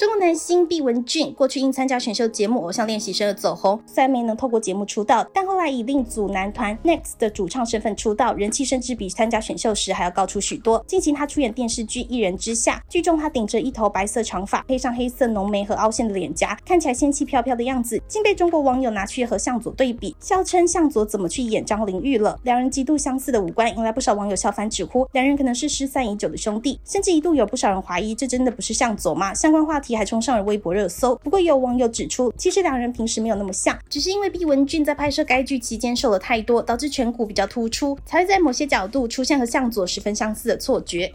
中国男星毕雯珺过去因参加选秀节目《偶像练习生》而走红，虽然没能透过节目出道，但来以另组男团 Next 的主唱身份出道，人气甚至比参加选秀时还要高出许多。近期他出演电视剧《一人之下》，剧中他顶着一头白色长发，配上黑色浓眉和凹陷的脸颊，看起来仙气飘飘的样子，竟被中国网友拿去和向佐对比，笑称向佐怎么去演张灵玉了。两人极度相似的五官，引来不少网友笑翻，直呼两人可能是失散已久的兄弟，甚至一度有不少人怀疑这真的不是向佐吗？相关话题还冲上了微博热搜。不过有网友指出，其实两人平时没有那么像，只是因为毕文俊在拍摄该剧期间瘦了太多，导致颧骨比较突出，才会在某些角度出现和向佐十分相似的错觉。